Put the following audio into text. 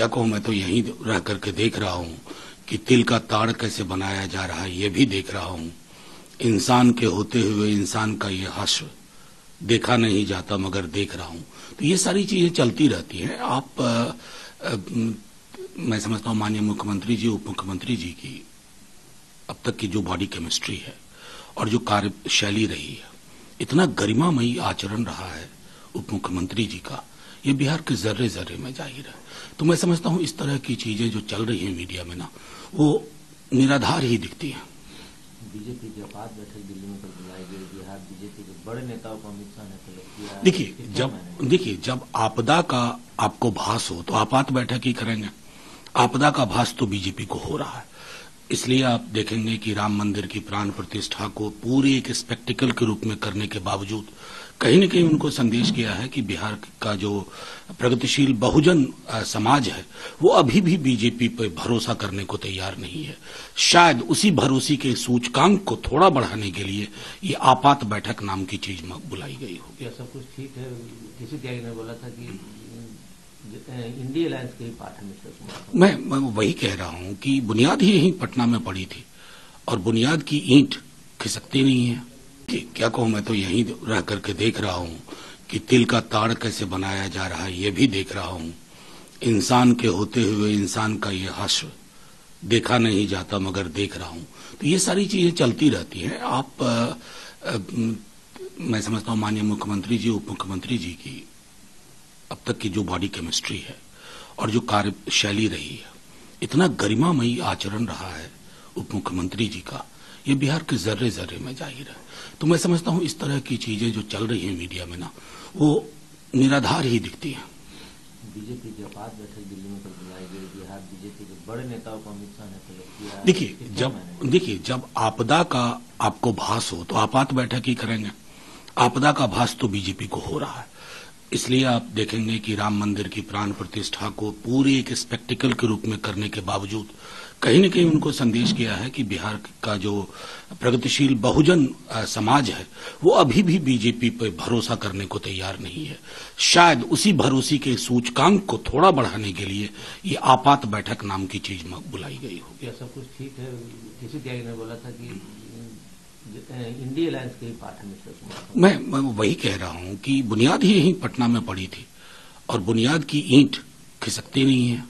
क्या कहूँ? मैं तो यहीं रह करके देख रहा हूँ कि तिल का ताड़ कैसे बनाया जा रहा है ये भी देख रहा हूँ। इंसान के होते हुए इंसान का ये हश्र देखा नहीं जाता मगर देख रहा हूँ। तो ये सारी चीज़ें चलती रहती हैं। आप आ, आ, मैं समझता हूँ माननीय मुख्यमंत्री जी उप मुख्यमंत्री जी की अब तक की जो बॉडी केमिस्ट्री है और जो कार्यशैली रही है इतना गरिमामयी आचरण रहा है उप मुख्यमंत्री जी का ये बिहार के जर्रे जर्रे में ज़ाहिर है। तो मैं समझता हूँ इस तरह की चीज़ें जो चल रही हैं मीडिया में ना वो निराधार ही दिखती हैं। बीजेपी की आपात बैठक दिल्ली में कल बुलाई गई बिहार बीजेपी के बड़े नेताओं को अमित शाह ने तलब किया देखिए जब देखिए जब आपदा का आपको भास हो तो आपात बैठक ही करेंगे। आपदा का भास तो बीजेपी को हो रहा है। इसलिए आप देखेंगे कि राम मंदिर की प्राण प्रतिष्ठा को पूरे एक स्पेक्टिकल के रूप में करने के बावजूद कहीं न कहीं उनको संदेश किया है कि बिहार का जो प्रगतिशील बहुजन समाज है वो अभी भी बीजेपी पर भरोसा करने को तैयार नहीं है। शायद उसी भरोसे के सूचकांक को थोड़ा बढ़ाने के लिए ये आपात बैठक नाम की चीज़ बुलाई गई होगी। सब कुछ ठीक है? किसी त्यागी ने बोला था कि इंडिया अलायंस के ही पाठ है मैं, मैं वही कह रहा हूँ कि बुनियाद ही यहीं पटना में पड़ी थी और बुनियाद की ईंट खिसकती नहीं है। कि क्या कहूँ मैं तो यहीं रह करके देख रहा हूँ कि तिल का ताड़ कैसे बनाया जा रहा है ये भी देख रहा हूँ। इंसान के होते हुए इंसान का ये हश्र देखा नहीं जाता मगर देख रहा हूँ। तो ये सारी चीज़ें चलती रहती हैं। आप अ, म, मैं समझता हूँ माननीय मुख्यमंत्री जी उप मुख्यमंत्री जी की अब तक की जो बॉडी केमिस्ट्री है और जो कार्यशैली रही है इतना गरिमामयी आचरण रहा है उप मुख्यमंत्री जी का ये बिहार के जर्रे जर्रे में ज़ाहिर है। तो मैं समझता हूँ इस तरह की चीज़ें जो चल रही हैं मीडिया में ना वो निराधार ही दिखती हैं। बीजेपी की आपात बैठक दिल्ली में कल बुलाई गई बिहार। बीजेपी के बड़े नेताओं को अमित शाह ने तलब किया। देखिए जब देखिए जब आपदा का आपको भास हो तो आपात बैठक ही करेंगे। आपदा का भास तो बीजेपी को हो रहा है। इसलिए आप देखेंगे कि राम मंदिर की प्राण प्रतिष्ठा को पूरे एक स्पेक्टिकल के रूप में करने के बावजूद कहीं न कहीं उनको संदेश किया है कि बिहार का जो प्रगतिशील बहुजन समाज है वो अभी भी बीजेपी पर भरोसा करने को तैयार नहीं है। शायद उसी भरोसे के सूचकांक को थोड़ा बढ़ाने के लिए ये आपात बैठक नाम की चीज़ बुलाई गई होगी। क्या सब कुछ ठीक है? किसी त्यागी ने बोला था कि इंडिया अलायंस के ही पाठ है मैं, मैं वही कह रहा हूँ कि बुनियाद ही यहीं पटना में पड़ी थी और बुनियाद की ईंट खिसकती नहीं है।